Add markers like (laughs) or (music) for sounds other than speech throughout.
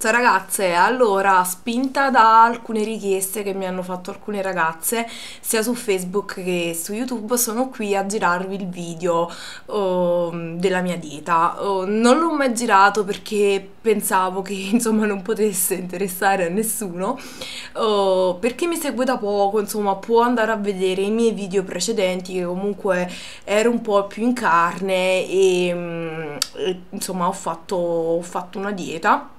Ciao ragazze, allora spinta da alcune richieste che mi hanno fatto alcune ragazze sia su Facebook che su YouTube sono qui a girarvi il video oh, della mia dieta. Oh, non l'ho mai girato perché pensavo che (laughs) insomma non potesse interessare a nessuno. Oh, perché mi segue da poco insomma può andare a vedere i miei video precedenti che comunque ero un po' più in carne e mm, insomma ho fatto, ho fatto una dieta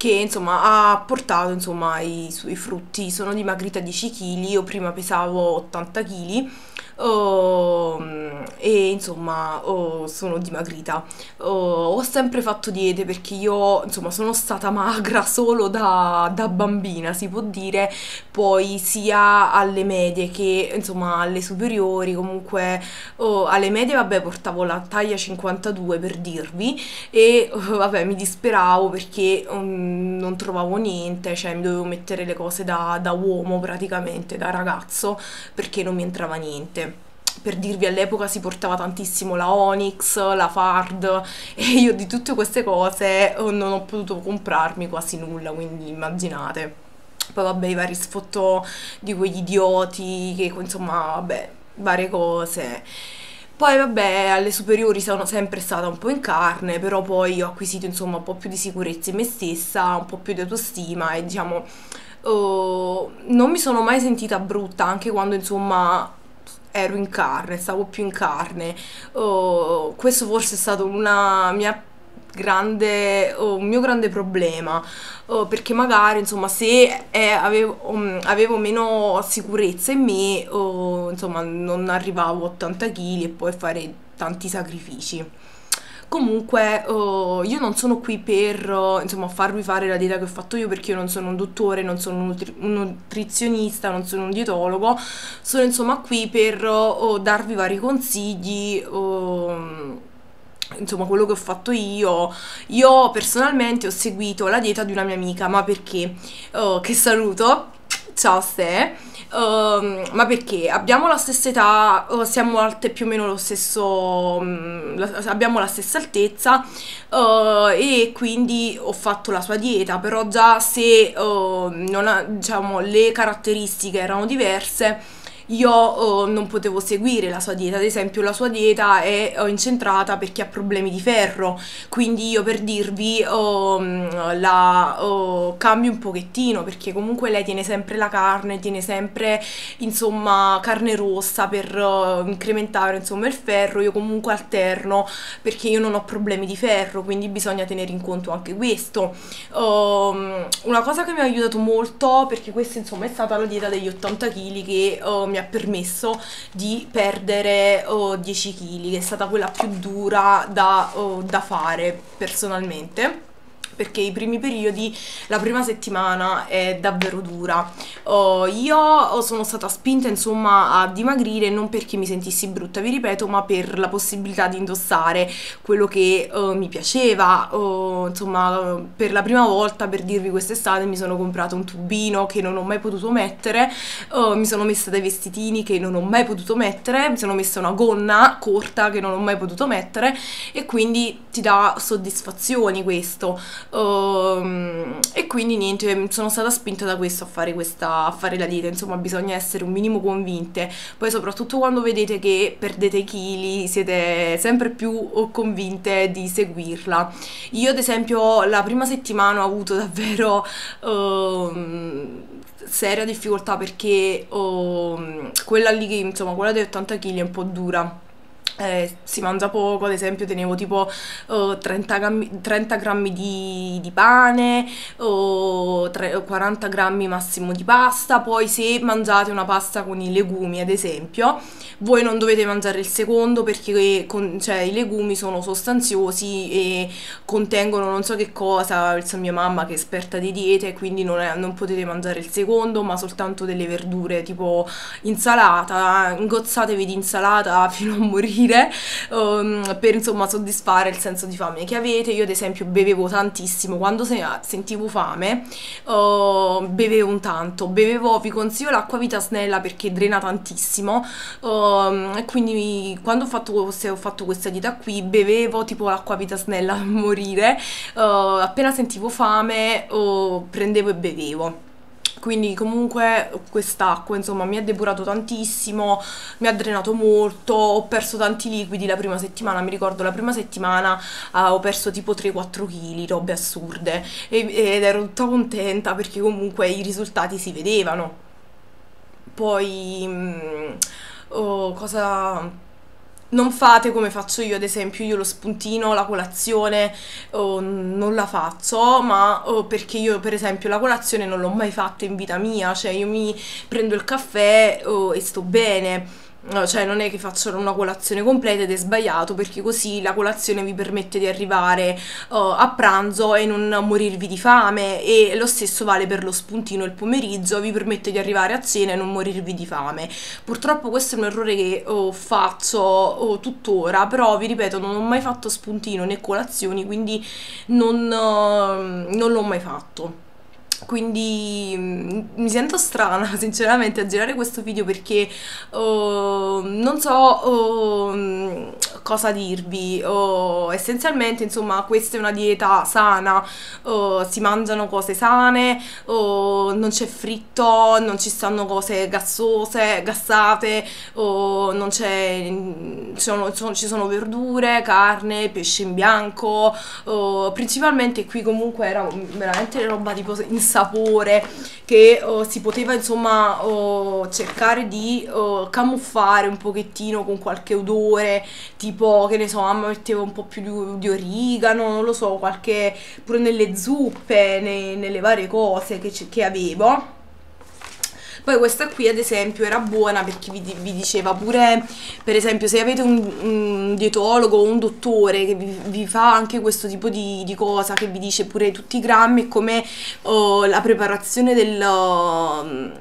che insomma ha portato insomma i suoi frutti. Sono dimagrita 10 kg, io prima pesavo 80 kg Oh, e insomma oh, sono dimagrita. Oh, ho sempre fatto diete perché io insomma sono stata (laughs) magra solo da, da, bambina, si può dire, poi sia alle medie che insomma alle superiori, comunque oh, alle medie vabbè portavo la taglia 52 per dirvi e oh, vabbè mi disperavo perché um, non trovavo niente, cioè mi dovevo mettere le cose da, da uomo praticamente, da ragazzo, perché non mi entrava niente per dirvi all'epoca si portava tantissimo la Onyx, la Fard (laughs) e io di tutte queste cose oh, non ho potuto comprarmi quasi nulla, quindi immaginate. Poi vabbè i vari sfotto di quegli idioti che insomma vabbè varie cose. Poi vabbè alle superiori sono sempre stata un po' in carne, però poi ho acquisito insomma un po' più di sicurezza in me stessa, un po' più di autostima e diciamo... Uh, non mi sono mai sentita brutta anche quando insomma ero in carne, stavo più in carne. Oh, questo forse è stato una mia grande, oh, un mio grande problema oh, perché magari insomma se eh, avevo, um, avevo, meno sicurezza in me oh, insomma non arrivavo a 80 kg e poi fare tanti sacrifici Comunque uh, io non sono qui per uh, insomma, farvi fare la dieta che ho fatto io perché io non sono un dottore, non sono un, nutri- un nutrizionista, non sono un dietologo, sono insomma qui per uh, darvi vari consigli insomma quello che ho fatto io. Io personalmente ho seguito la dieta di una mia amica ma perché? Oh, che saluto ciao Ste Uh, ma perché? Abbiamo la stessa età, uh, siamo alte più o meno lo stesso, um, la, abbiamo la stessa altezza uh, e quindi ho fatto la sua dieta, però già se ha, diciamo, le caratteristiche erano diverse io oh, non potevo seguire la sua dieta, ad esempio la sua dieta è oh, incentrata perché ha problemi di ferro, quindi io per dirvi oh, la oh, cambio un pochettino perché comunque lei tiene sempre la carne, tiene sempre insomma carne rossa per oh, incrementare insomma il ferro, io comunque alterno perché io non ho problemi di ferro, quindi bisogna tenere in conto anche questo. Um, una cosa che mi ha aiutato molto perché questa insomma è stata la dieta degli 80 kg che mi ha permesso di perdere oh, 10 kg, che è stata quella più dura da, oh, da fare personalmente perché i primi periodi, la prima settimana è davvero dura. Uh, io sono stata spinta insomma a dimagrire non perché mi sentissi brutta, vi ripeto, ma per la possibilità di indossare quello che uh, mi piaceva. Uh, insomma, per la prima volta, per dirvi quest'estate, mi sono comprata un tubino che non ho mai potuto mettere, mi sono messa dei vestitini che non ho mai potuto mettere, mi sono messa una gonna corta che non ho mai potuto mettere e quindi ti dà soddisfazioni questo. Um, e quindi niente, sono stata spinta da questo a fare, questa, a fare la dieta, insomma bisogna essere un minimo convinte, poi soprattutto quando vedete che perdete chili siete sempre più convinte di seguirla. Io ad esempio la prima settimana ho avuto davvero... Um, seria difficoltà perché um, quella lì insomma quella dei 80 kg è un po' dura eh, si mangia poco, ad esempio tenevo tipo uh, 30, grammi, 30 grammi di, di pane o uh, 40 grammi massimo di pasta, poi se mangiate una pasta con i legumi ad esempio, voi non dovete mangiare il secondo perché con, cioè, i legumi sono sostanziosi e contengono non so che cosa, penso mia mamma che è esperta di diete, quindi non, è, non potete mangiare il secondo ma soltanto delle verdure tipo insalata, ingozzatevi di insalata fino a morire morire um, per insomma soddisfare il senso di fame che avete. Io ad esempio bevevo tantissimo. Quando se, sentivo fame, uh, bevevo un tanto, bevevo, vi consiglio l'acqua vita snella perché drena tantissimo. Uh, e quindi quando ho fatto, ho fatto questa dieta qui bevevo tipo l'acqua vita snella a (laughs) morire, uh, appena sentivo fame prendevo e bevevo quindi comunque quest'acqua insomma mi ha depurato tantissimo, mi ha drenato molto, ho perso tanti liquidi la prima settimana, mi ricordo la prima settimana uh, ho perso tipo 3-4 kg, robe assurde e, ed ero tutta contenta perché comunque i risultati si vedevano. Poi um, oh, cosa non fate come faccio io, ad esempio, io lo spuntino, la colazione oh, non la faccio, ma oh, perché io, per esempio, la colazione non l'ho mai fatta in vita mia, cioè io mi prendo il caffè oh, e sto bene cioè non è che facciano una colazione completa ed è sbagliato perché così la colazione vi permette di arrivare uh, a pranzo e non morirvi di fame e lo stesso vale per lo spuntino il pomeriggio, vi permette di arrivare a cena e non morirvi di fame. Purtroppo questo è un errore che uh, faccio uh, tuttora, però vi ripeto non ho mai fatto spuntino né colazioni, quindi non, non l'ho mai fatto quindi mm, mi sento strana (laughs) sinceramente a girare questo video perché uh, non so uh, cosa dirvi. Uh, essenzialmente insomma questa è una dieta sana. Si mangiano cose sane. Non c'è fritto non ci stanno cose gassose gassate. Non c'è sono, sono, ci sono verdure carne pesce in bianco. Principalmente qui comunque era veramente roba tipo in sapore che si poteva insomma cercare di camuffare un pochettino con qualche odore tipo che ne so mamma metteva un po' più di, di origano non lo so qualche pure nelle zuppe nei, nelle varie cose che, che avevo. Poi questa qui ad esempio era buona perché vi, vi diceva pure, per esempio se avete un, un dietologo o un dottore che vi, vi, fa anche questo tipo di, di, cosa, che vi dice pure tutti i grammi e come oh, la preparazione del,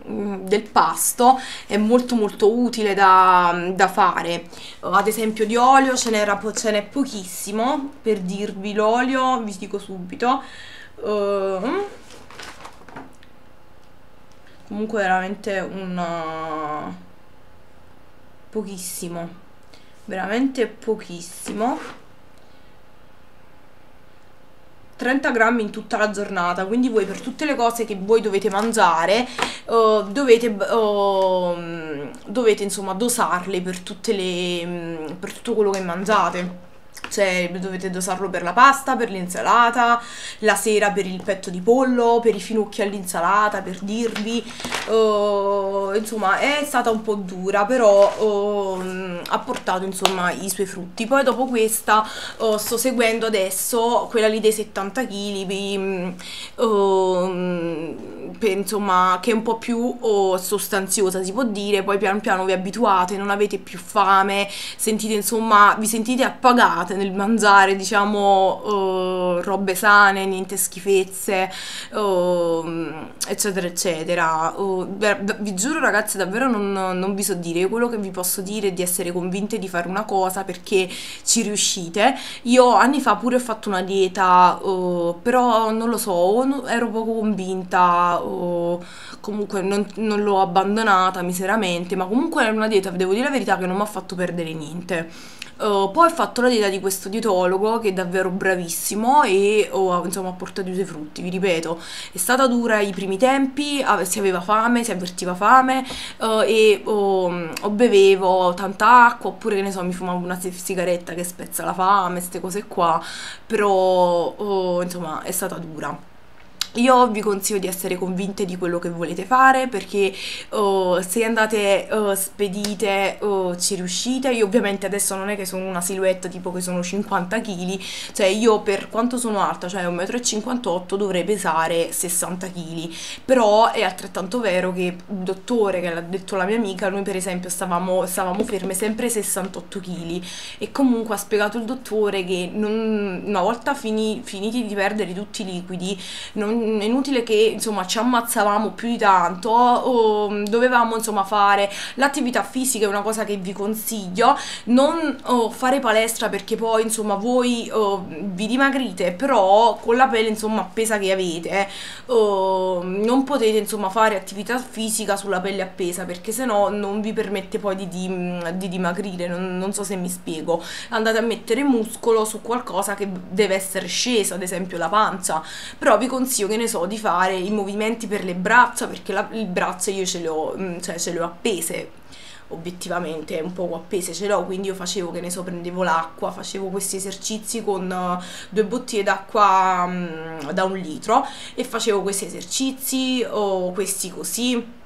del, pasto è molto molto utile da, da fare. Ad esempio di olio ce n'è pochissimo, per dirvi l'olio vi dico subito. Uh, comunque veramente un pochissimo veramente pochissimo 30 grammi in tutta la giornata quindi voi per tutte le cose che voi dovete mangiare uh, dovete, uh, dovete insomma dosarle per, le, um, per tutto quello che mangiate cioè dovete dosarlo per la pasta, per l'insalata, la sera per il petto di pollo, per i finocchi all'insalata, per dirvi. Uh, insomma, è stata un po' dura, però uh, ha portato insomma i suoi frutti. Poi dopo questa uh, sto seguendo adesso quella lì dei 70 kg, per, insomma, che è un po' più sostanziosa, si può dire. Poi pian piano vi abituate, non avete più fame, sentite insomma, vi sentite appagate nel mangiare, diciamo, uh, robe sane, niente schifezze, uh, eccetera, eccetera. Uh, vi giuro ragazzi, davvero non, non, vi so dire, quello che vi posso dire è di essere convinte di fare una cosa perché ci riuscite. Io anni fa pure ho fatto una dieta, però non lo so, ero poco convinta, comunque non, non l'ho abbandonata miseramente, ma comunque è una dieta, devo dire la verità, che non mi ha fatto perdere niente. Uh, poi ho fatto la dieta di questo dietologo che è davvero bravissimo e oh, insomma ha portato i suoi frutti, vi ripeto, è stata dura i primi tempi, si aveva fame, si avvertiva fame uh, e oh, o bevevo tanta acqua oppure che ne so mi fumavo una sigaretta che spezza la fame, queste cose qua, però oh, insomma è stata dura. Io vi consiglio di essere convinte di quello che volete fare perché oh, se andate oh, spedite oh, ci riuscite. Io ovviamente adesso non è che sono una silhouette tipo che sono 50 kg, cioè io per quanto sono alta, cioè 1,58 m, dovrei pesare 60 kg. Però è altrettanto vero che il dottore che l'ha detto la mia amica, noi per esempio stavamo, stavamo ferme sempre 68 kg e comunque ha spiegato il dottore che non, una volta fini, finiti di perdere tutti i liquidi non è inutile che insomma ci ammazzavamo più di tanto, o, dovevamo insomma fare l'attività fisica, è una cosa che vi consiglio, non oh, fare palestra perché poi insomma voi oh, vi dimagrite, però con la pelle insomma appesa che avete oh, non potete insomma fare attività fisica sulla pelle appesa perché sennò non vi permette poi di, di, di dimagrire, non, non so se mi spiego, andate a mettere muscolo su qualcosa che deve essere sceso, ad esempio la pancia, però vi consiglio che ne so di fare i movimenti per le braccia perché la, il braccio io ce le ho, mm, cioè ce le ho appese obiettivamente un po' appese ce l'ho, quindi io facevo, che ne so, prendevo l'acqua, facevo questi esercizi con uh, due bottiglie d'acqua um, da un litro e facevo questi esercizi o questi così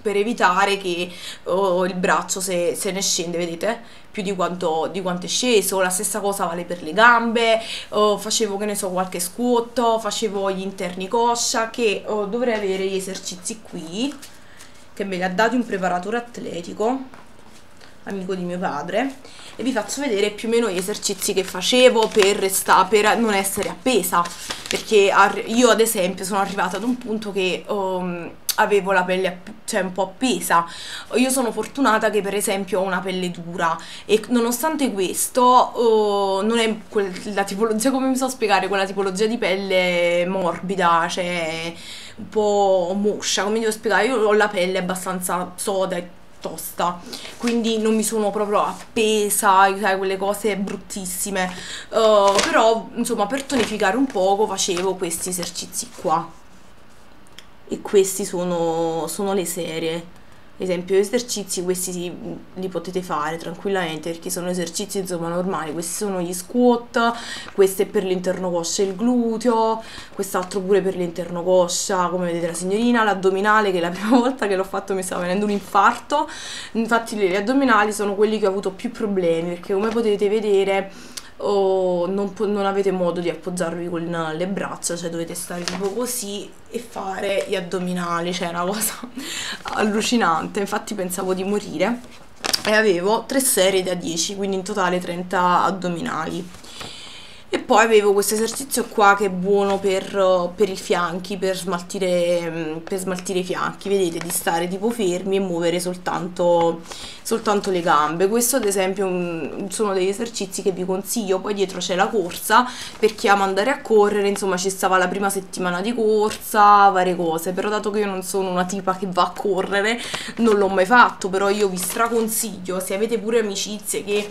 per evitare che oh, il braccio se, se, ne scende, vedete? Più di quanto, di quanto, è sceso. La stessa cosa vale per le gambe. Oh, facevo, che ne so, qualche squat, facevo gli interni coscia, che oh, dovrei avere gli esercizi qui, che me li ha dati un preparatore atletico, amico di mio padre. E vi faccio vedere più o meno gli esercizi che facevo per, resta, per non essere appesa. Perché io, ad esempio, sono arrivata ad un punto che... Um, avevo la pelle cioè, un po' appesa. Io sono fortunata che per esempio ho una pelle dura e nonostante questo uh, non è la tipologia, come mi so spiegare, quella tipologia di pelle morbida, cioè un po' moscia, come devo spiegare, io ho la pelle abbastanza soda e tosta quindi non mi sono proprio appesa sai quelle cose bruttissime. Uh, però insomma per tonificare un poco facevo questi esercizi qua e questi sono, sono le serie. Esempio esercizi questi si, li potete fare tranquillamente perché sono esercizi insomma normali. Questi sono gli squat questo è per l'interno coscia e il gluteo quest'altro pure per l'interno coscia come vedete la signorina l'addominale che la (laughs) prima volta che l'ho fatto mi stava venendo un infarto. Infatti gli addominali sono quelli che ho avuto più problemi perché come potete vedere o non, non, avete modo di appoggiarvi con le braccia, cioè dovete stare tipo così e fare gli addominali, cioè è una cosa (laughs) allucinante, infatti pensavo di morire e avevo tre serie da 10, quindi in totale 30 addominali. E poi avevo questo esercizio qua che è buono per, per i fianchi, per smaltire, per smaltire, i fianchi, vedete, di stare tipo fermi e muovere soltanto, soltanto le gambe. Questo ad esempio sono degli esercizi che vi consiglio, poi dietro c'è la corsa, per chi ama andare a correre, insomma ci stava la prima settimana di corsa, varie cose, però dato che io non sono una tipa che va a correre, non l'ho mai fatto, però io vi straconsiglio, se avete pure amicizie che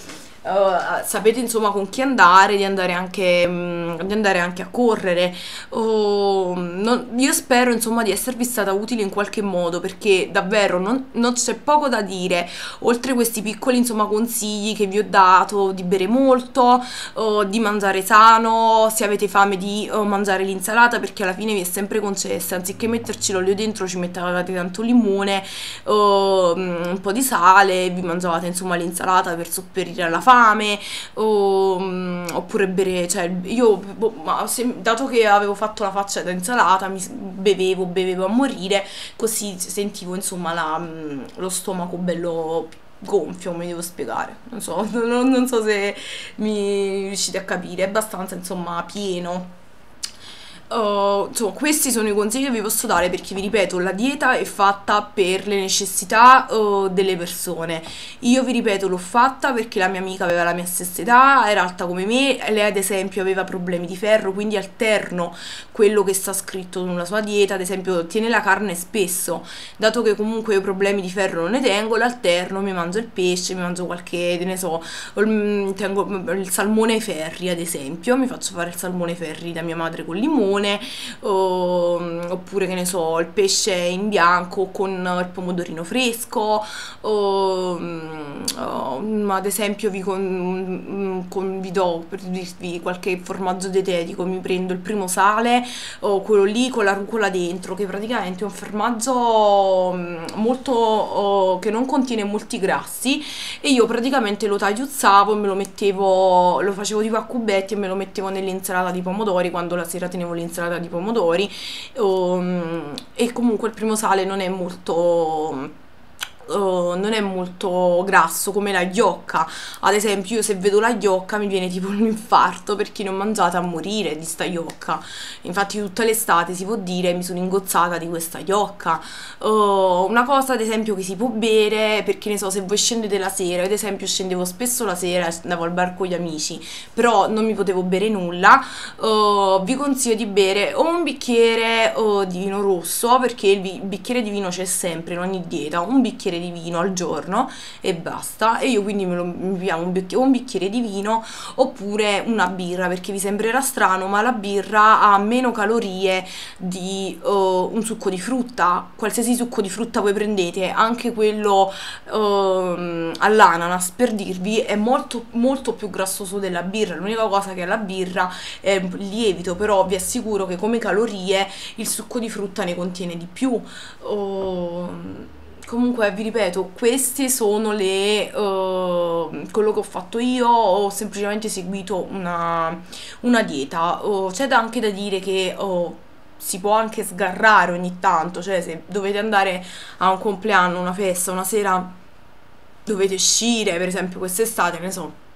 Uh, sapete insomma con chi andare, di andare anche, um, di andare anche a correre. Uh, non, io spero insomma di esservi stata utile in qualche modo perché davvero non, non, c'è poco da dire. Oltre questi piccoli insomma consigli che vi ho dato di bere molto, uh, di mangiare sano, se avete fame di mangiare l'insalata perché alla fine vi è sempre concessa, anziché metterci l'olio dentro ci mettevate tanto limone, un po' di sale, vi mangiavate insomma l'insalata per sopperire alla fame fame o, mm, oppure bere, cioè io boh, se, dato che avevo fatto la faccia da insalata mi bevevo, bevevo a morire, così sentivo insomma la, mm, lo stomaco bello gonfio, come devo spiegare, non so, (laughs) non, non so se mi riuscite a capire, è abbastanza insomma pieno Uh, insomma, questi sono i consigli che vi posso dare perché vi ripeto, la dieta è fatta per le necessità uh, delle persone. Io vi ripeto, l'ho fatta perché la mia amica aveva la mia stessa età, era alta come me, lei ad esempio aveva problemi di ferro, quindi alterno quello che sta scritto sulla sua dieta, ad esempio tiene la carne spesso, dato che comunque io problemi di ferro non ne tengo, l'alterno, mi mangio il pesce, mi mangio qualche, ne so, tengo il salmone ferri ad esempio, mi faccio fare il salmone ferri da mia madre con limone limone o, oppure che ne so il pesce in bianco con il pomodorino fresco o, o ad esempio vi, con, con, vi do per dirvi qualche formaggio dietetico mi prendo il primo sale o quello lì con la rucola dentro che praticamente è un formaggio molto che non contiene molti grassi e io praticamente lo tagliuzzavo e me lo mettevo lo facevo tipo a cubetti e me lo mettevo nell'insalata di pomodori quando la sera tenevo l'insalata insalata di pomodori um, e comunque il primo sale non è molto uh, non è molto grasso come la gnocca. Ad esempio, io se vedo la gnocca mi viene tipo un infarto perché ne ho mangiata a morire di sta gnocca. Infatti, tutta l'estate si può dire mi sono ingozzata di questa gnocca. Uh, una cosa, ad esempio, che si può bere perché ne so, se voi scendete la sera, ad esempio, scendevo spesso la sera, andavo al bar con gli amici, però non mi potevo bere nulla. Uh, vi consiglio di bere o un bicchiere di vino rosso perché il bicchiere di vino c'è sempre in ogni dieta, un bicchiere di vino al giorno e basta. E io quindi me lo, mi piamo un, bicchiere, un bicchiere di vino oppure una birra perché vi sembrerà strano, ma la birra ha meno calorie di uh, un succo di frutta. Qualsiasi succo di frutta voi prendete, anche quello uh, all'ananas per dirvi, è molto, molto più grassoso della birra. L'unica cosa che la birra è lievito, però vi assicuro che come calorie il succo di frutta ne contiene di più. Uh, comunque vi ripeto queste sono le uh, quello che ho fatto io. Ho semplicemente seguito una, una dieta. Uh, c'è anche da dire che uh, si può anche sgarrare ogni tanto. Cioè se dovete andare a un compleanno una festa una sera dovete uscire per esempio quest'estate ne so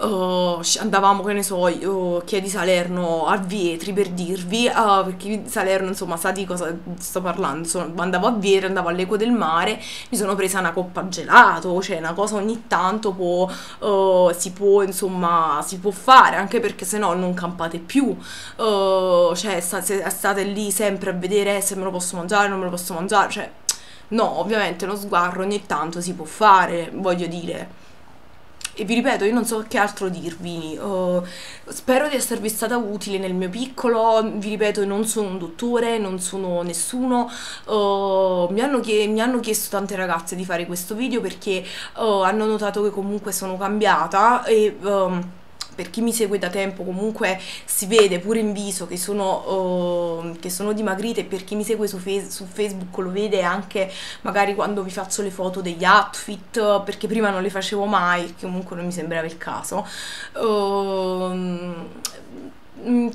Uh, andavamo, che ne so, io, chi è di Salerno a Vietri per dirvi, uh, perché Salerno insomma sa di cosa sto parlando, sono, andavo a Vietri, andavo all'Eco del Mare, mi sono presa una coppa gelato, cioè una cosa ogni tanto può, uh, si può insomma, si può fare, anche perché se no non campate più, cioè sta, state lì sempre a vedere se me lo posso mangiare, non me lo posso mangiare, cioè no, ovviamente lo sguardo ogni tanto si può fare, voglio dire e vi ripeto, io non so che altro dirvi. Uh, spero di esservi stata utile nel mio piccolo. Vi ripeto, non sono un dottore, non sono nessuno. Uh, mi, hanno mi, hanno chiesto tante ragazze di fare questo video perché uh, hanno notato che comunque sono cambiata e. Um, per chi mi segue da tempo comunque si vede pure in viso che sono, uh, che sono dimagrite e per chi mi segue su, su, Facebook lo vede anche magari quando vi faccio le foto degli outfit perché prima non le facevo mai comunque non mi sembrava il caso. Uh,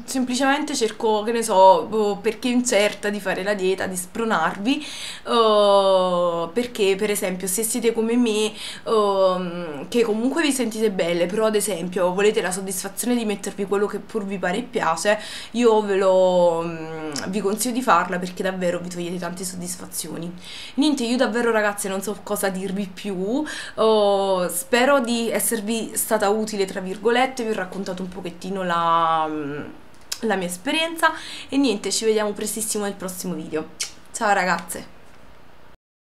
semplicemente cerco, che ne so, boh, perché incerta di fare la dieta, di spronarvi, uh, perché per esempio se siete come me, uh, che comunque vi sentite belle, però ad esempio volete la soddisfazione di mettervi quello che pur vi pare e piace, io ve lo, um, vi consiglio di farla perché davvero vi togliete tante soddisfazioni. Niente, io davvero ragazze non so cosa dirvi più, uh, spero di esservi stata utile tra virgolette, vi ho raccontato un pochettino la la mia esperienza e niente, ci vediamo prestissimo nel prossimo video. Ciao ragazze!